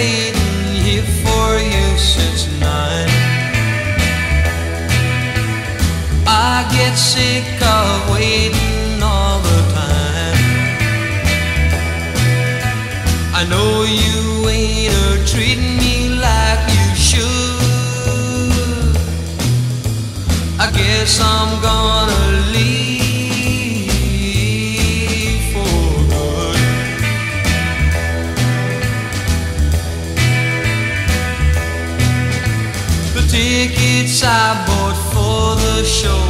Waiting here for you since nine. I get sick of waiting all the time. I know you ain't treating me like you should. I guess I'm gonna tickets I bought for the show